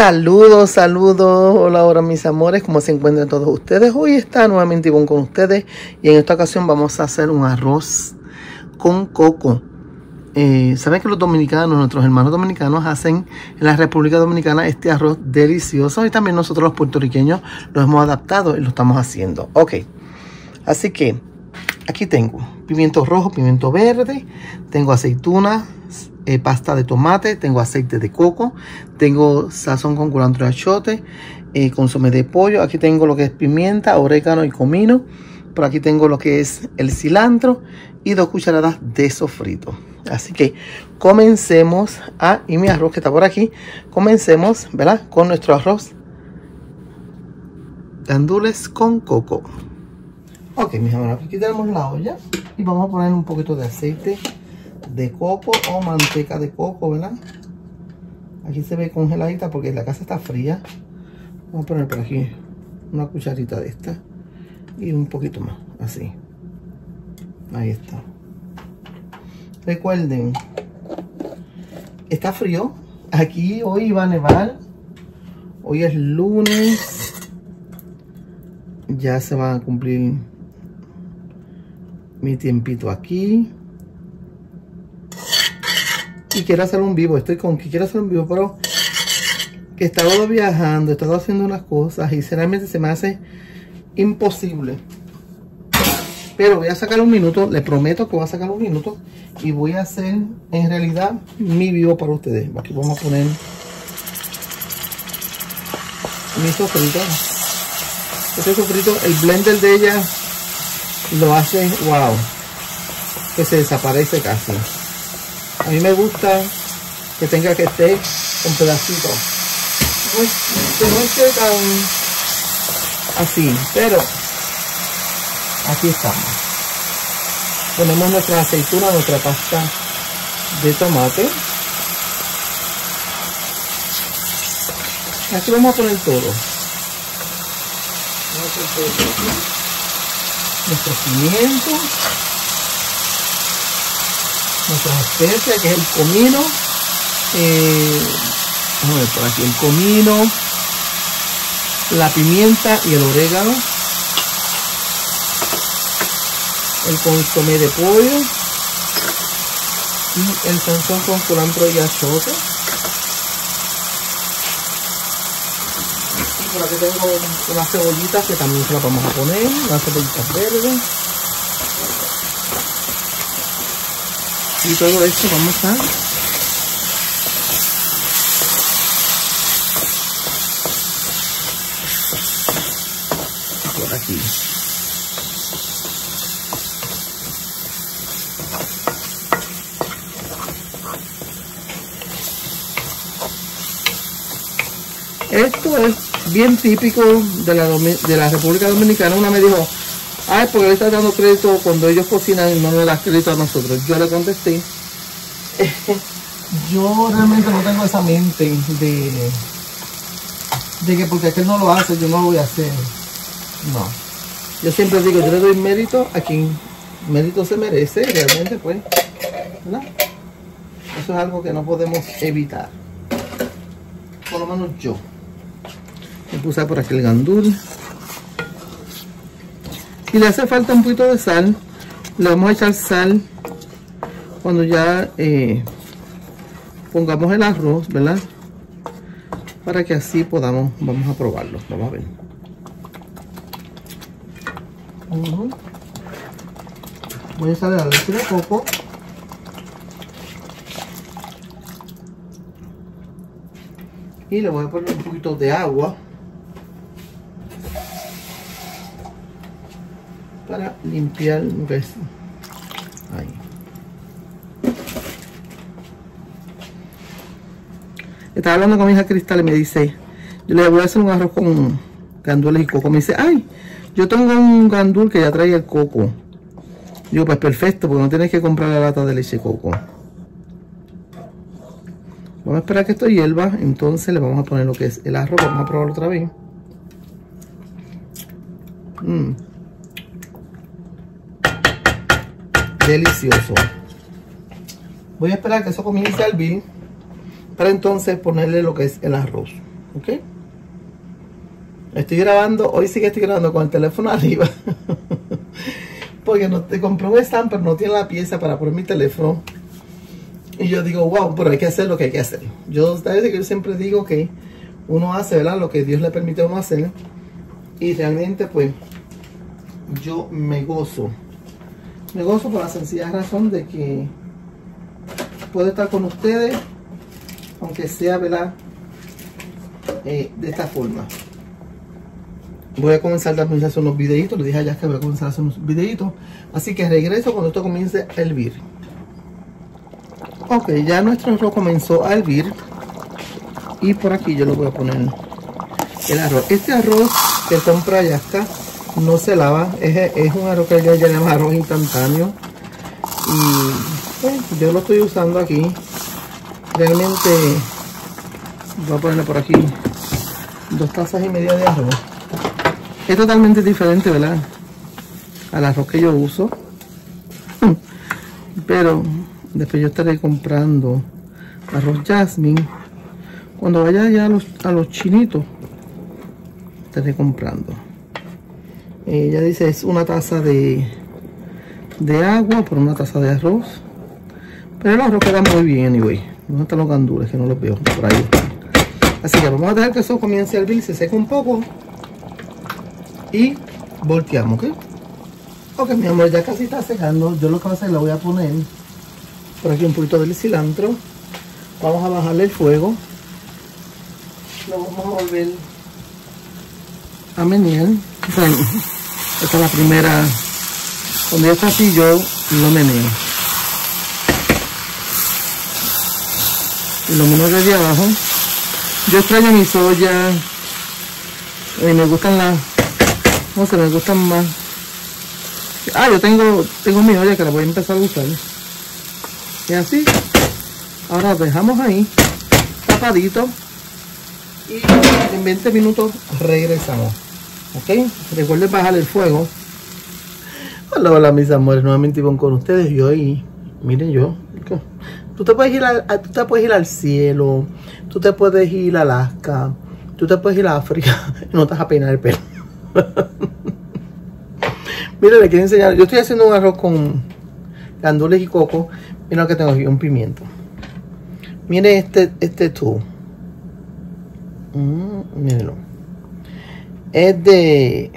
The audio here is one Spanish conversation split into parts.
Saludos, saludos, hola, hola mis amores, ¿cómo se encuentran todos ustedes? Hoy está nuevamente Ivonne con ustedes y en esta ocasión vamos a hacer un arroz con coco. Eh, Saben que los dominicanos, nuestros hermanos dominicanos hacen en la República Dominicana este arroz delicioso y también nosotros los puertorriqueños lo hemos adaptado y lo estamos haciendo. Ok, así que aquí tengo pimiento rojo, pimiento verde, tengo aceituna, eh, pasta de tomate, tengo aceite de coco, tengo sazón con culantro de achote, eh, consomé de pollo, aquí tengo lo que es pimienta, orégano y comino, por aquí tengo lo que es el cilantro y dos cucharadas de sofrito. Así que comencemos a, y mi arroz que está por aquí, comencemos, ¿verdad? Con nuestro arroz gandules con coco. Ok, mis amores, aquí tenemos la olla y vamos a poner un poquito de aceite de coco o manteca de coco, ¿verdad? Aquí se ve congeladita porque la casa está fría. Vamos a poner por aquí una cucharita de esta y un poquito más, así. Ahí está. Recuerden, está frío. Aquí hoy va a nevar. Hoy es lunes. Ya se va a cumplir mi tiempito aquí y quiero hacer un vivo. Estoy con que quiero hacer un vivo, pero que he estado viajando, he estado haciendo unas cosas y sinceramente se me hace imposible. Pero voy a sacar un minuto, le prometo que voy a sacar un minuto y voy a hacer en realidad mi vivo para ustedes. Aquí vamos a poner mi sofrito. Este sofrito, el blender de ella lo hace, wow, que se desaparece casi. A mí me gusta que tenga que estar un pedacito. que no esté tan así, pero aquí estamos. Ponemos nuestra aceituna, nuestra pasta de tomate. Aquí vamos a poner todo. Nuestro pimiento nuestras especias, que es el comino. Eh, vamos a ver por aquí, el comino, la pimienta y el orégano. El consomé de pollo. Y el sazón con culantro y achote. Y por tengo unas cebollitas que también se las vamos a poner, unas cebollitas verdes. y todo esto vamos a por aquí esto es bien típico de la, de la República Dominicana una me dijo Ay, porque le está dando crédito cuando ellos cocinan y no le das crédito a nosotros. Yo le contesté. yo realmente no tengo esa mente de, de que porque aquel no lo hace, yo no lo voy a hacer. No. Yo siempre digo, yo le doy mérito a quien mérito se merece, realmente pues. Eso es algo que no podemos evitar. Por lo menos yo. Puse por aquí el gandul. Si le hace falta un poquito de sal, le vamos a echar sal cuando ya eh, pongamos el arroz, ¿verdad? Para que así podamos, vamos a probarlo, vamos a ver. Voy a echarle la leche de coco. Y le voy a poner un poquito de agua. Para limpiar un beso. Ahí. Estaba hablando con mi hija Cristal y me dice, yo le voy a hacer un arroz con gandules y coco. Me dice, ay, yo tengo un gandul que ya trae el coco. Digo, pues perfecto, porque no tienes que comprar la lata de leche coco. Vamos a esperar que esto hierva, entonces le vamos a poner lo que es el arroz. Vamos a probarlo otra vez. Mmm. Delicioso. Voy a esperar que eso comience a hervir para entonces ponerle lo que es el arroz. ¿Ok? Estoy grabando, hoy sí que estoy grabando con el teléfono arriba. Porque no te compré un stand, pero no tiene la pieza para poner mi teléfono. Y yo digo, wow, pero hay que hacer lo que hay que hacer. Yo, que yo siempre digo que uno hace, ¿verdad? Lo que Dios le permite a uno hacer. Y realmente, pues, yo me gozo. Me gozo por la sencilla razón de que puedo estar con ustedes, aunque sea, ¿verdad? Eh, de esta forma. Voy a comenzar a hacer unos videitos. Le dije a que voy a comenzar a hacer unos videitos. Así que regreso cuando esto comience a hervir. Ok, ya nuestro arroz comenzó a hervir. Y por aquí yo lo voy a poner el arroz. Este arroz que compra acá no se lava. Es, un arroz que ya llama arroz instantáneo. Y pues, yo lo estoy usando aquí. Realmente voy a ponerle por aquí dos tazas y media de arroz. Es totalmente diferente, ¿verdad? Al arroz que yo uso. Pero después yo estaré comprando arroz jasmine. Cuando vaya ya a los, a los chinitos, estaré comprando. Ella dice es una taza de, de agua por una taza de arroz. Pero el arroz queda muy bien, anyway. ¿Dónde están los gandules? Que no los veo por ahí. Así que vamos a dejar que eso comience a hervir, se seque un poco y volteamos, ¿ok? Ok, mi amor, ya casi está secando. Yo lo que voy a hacer, le voy a poner por aquí un poquito del cilantro. Vamos a bajarle el fuego. Lo vamos a volver a menear. Esta es la primera. Cuando ya está yo lo meneo. Y lo meneo desde abajo. Yo extraño mi soya. Y me gustan las no se me gustan más. Ah, yo tengo, tengo mi olla que la voy a empezar a usar. Y así. Ahora dejamos ahí, tapadito. Y en 20 minutos regresamos. ¿Ok? Recuerden bajar el fuego. Hola, hola mis amores, nuevamente Ivonne con ustedes y hoy, miren yo, tú te puedes ir, tú te puedes ir al cielo, tú te puedes ir a Alaska, tú te puedes ir a África no te vas a peinar el pelo. Mira, le quiero enseñar. Yo estoy haciendo un arroz con gandules y coco. Mira lo que tengo aquí, un pimiento. Mire este, este tubo. Mm, mírenlo. Es de,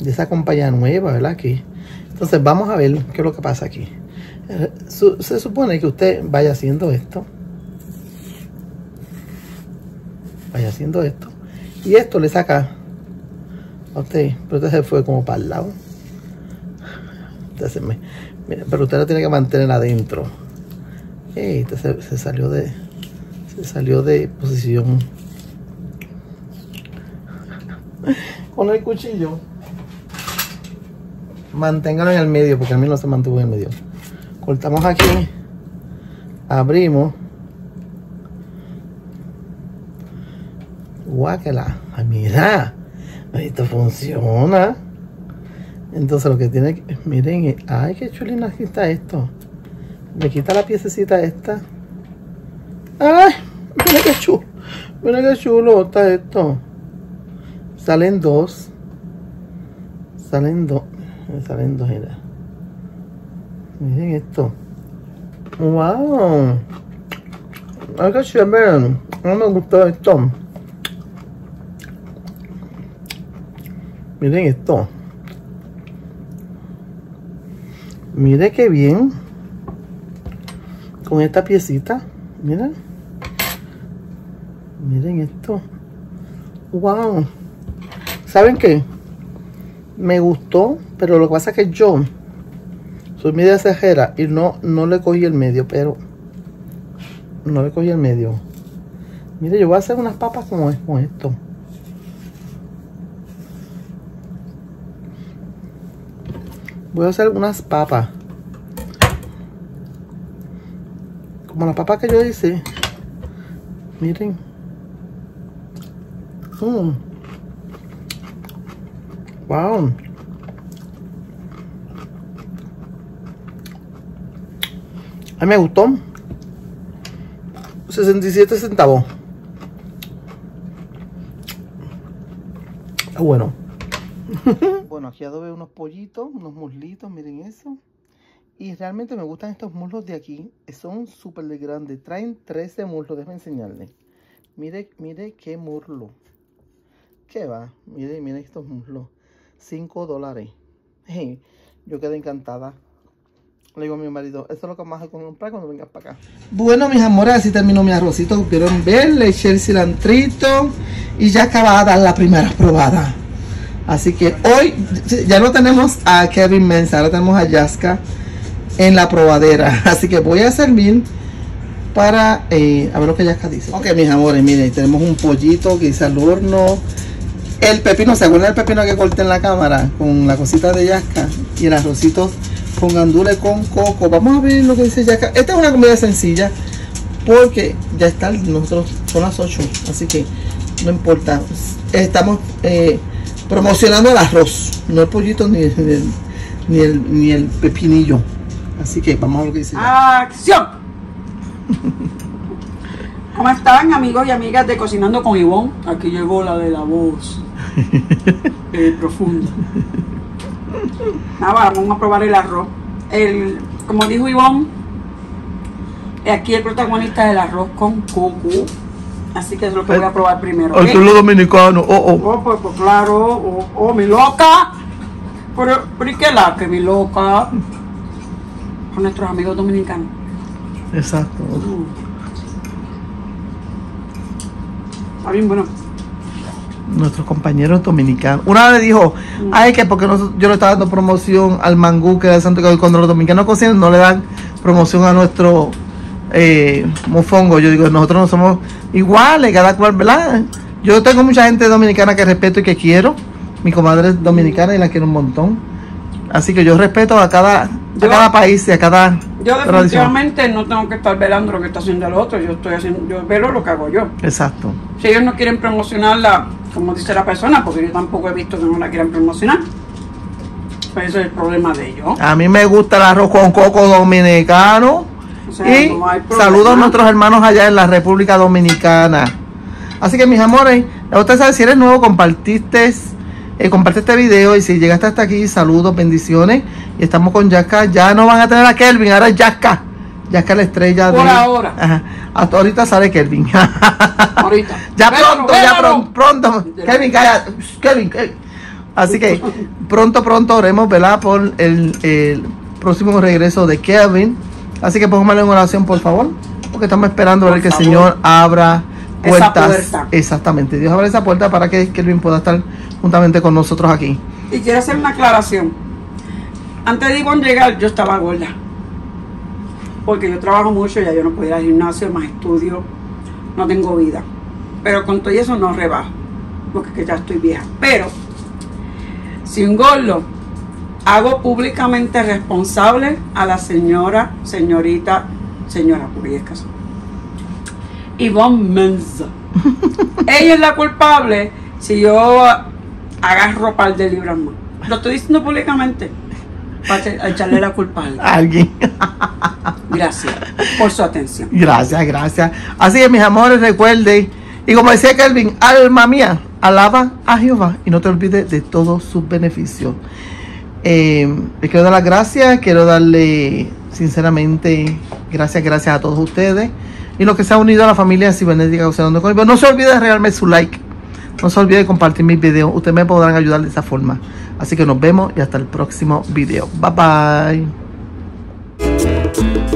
de esa compañía nueva, ¿verdad? Aquí. Entonces vamos a ver qué es lo que pasa aquí. Se supone que usted vaya haciendo esto. Vaya haciendo esto. Y esto le saca usted, pero usted se fue como para el lado. pero usted lo tiene que mantener adentro. Este se, salió de. Se salió de posición. Con el cuchillo. Manténgalo en el medio, porque a mí no se mantuvo en el medio. Cortamos aquí. Abrimos. Guáquela. Ay, mira. Esto funciona. Entonces lo que tiene que... Miren, ay, qué chulina está esto. Me quita la piececita esta. Ay, mira qué chulo. Mira qué chulo está esto. Salen dos. Salen dos. Salen dos, mira. Miren esto. Wow. Ay, qué chévere. No me gustó esto. Miren esto. Mire qué bien. Con esta piecita. Miren. Miren esto. Wow. ¿Saben qué? Me gustó, pero lo que pasa es que yo soy media cejera y no, no le cogí el medio, pero no le cogí el medio. Mire, yo voy a hacer unas papas como, como esto. Voy a hacer unas papas. Como las papas que yo hice. Miren. Mm. Wow. A mí me gustó. 67 centavos. Está bueno. bueno, aquí adobé unos pollitos, unos muslitos, miren eso. Y realmente me gustan estos muslos de aquí. Son súper de grandes. Traen 13 muslos, déjenme enseñarles. Mire, mire qué muslo. ¿Qué va? Mire, mire estos muslos. 5 dólares. yo quedé encantada. Le digo a mi marido, eso es lo que vamos a comprar cuando vengas para acá. Bueno, mis amores, así terminó mi arrocito. Pudieron ver, le eché el cilantrito y ya acaba de dar la primera probada. Así que hoy ya no tenemos a Kevin Mensa, ahora tenemos a Yaska en la probadera. Así que voy a servir para eh, a ver lo que Yaska dice. Ok, mis amores, miren, tenemos un pollito que hice al horno. El pepino, ¿se acuerdan del pepino que corté en la cámara? Con la cosita de Yaska y el arrocito con gandules con coco. Vamos a ver lo que dice Yaska. Esta es una comida sencilla porque ya está, nosotros son las 8, así que no importa. Estamos eh, promocionando el arroz, no el pollito ni, ni, el, ni el pepinillo. Así que vamos a ver lo que dice. ¡Acción! ¿Cómo están amigos y amigas de Cocinando con Ivonne? Aquí llegó la de la voz eh, profunda. Nada, vamos a probar el arroz. El, como dijo Ivonne, aquí el protagonista es el arroz con coco. Así que es lo que voy a probar primero. El lo dominicano, oh, oh. Oh, pues, pues claro, oh, oh, mi loca. Pero, pero ¿y qué la que mi loca? Con nuestros amigos dominicanos. Exacto. Uh. Está bien bueno nuestros compañeros dominicanos. Una vez dijo, ay, que porque yo le estaba dando promoción al mangú que era de Santo cuando los dominicanos cocinan no le dan promoción a nuestro eh, mofongo. Yo digo, nosotros no somos iguales, cada cual, ¿verdad? Yo tengo mucha gente dominicana que respeto y que quiero. Mi comadre es dominicana y la quiero un montón. Así que yo respeto a cada, a cada país y a cada yo definitivamente no tengo que estar velando lo que está haciendo el otro, yo estoy haciendo, yo velo lo que hago yo. Exacto. Si ellos no quieren promocionarla, como dice la persona, porque yo tampoco he visto que no la quieran promocionar. Pues ese es el problema de ellos. A mí me gusta el arroz con coco dominicano. y saludos a nuestros hermanos allá en la República Dominicana. Así que mis amores, usted sabe si eres nuevo, compartiste eh, comparte este video y si llegaste hasta aquí, saludos, bendiciones. Y estamos con Yaska. Ya no van a tener a Kelvin, ahora es Yaska. Yaska la estrella Por ahora. Ajá. Hasta ahorita sale Kelvin. ahorita. ya pronto, ya pronto, pronto. Kevin, calla. Kevin, Así que pronto, pronto oremos, ¿verdad? Por el, el próximo regreso de Kevin. Así que póngame en oración, por favor. Porque estamos esperando a ver que el Señor abra puertas. Exactamente. Dios abre esa puerta para que Kelvin pueda estar juntamente con nosotros aquí. Y quiero hacer una aclaración. Antes de Ivonne llegar, yo estaba gorda. Porque yo trabajo mucho, ya yo no puedo ir al gimnasio, más estudio, no tengo vida. Pero con todo eso no rebajo, porque ya estoy vieja. Pero, sin gordo, hago públicamente responsable a la señora, señorita, señora Puriescas. Ivonne Menza. Ella es la culpable si yo agarro par de libras más. Lo estoy diciendo públicamente para echarle la culpa a alguien. Gracias por su atención. Gracias, gracias. Así que mis amores, recuerden, y como decía Kelvin, alma mía, alaba a Jehová y no te olvides de todos sus beneficios. Eh, les quiero dar las gracias, quiero darle sinceramente gracias, gracias a todos ustedes y los que se han unido a la familia cibernética No se olvide de regalarme su like no se olvide de compartir mis videos. Ustedes me podrán ayudar de esa forma. Así que nos vemos y hasta el próximo video. Bye bye.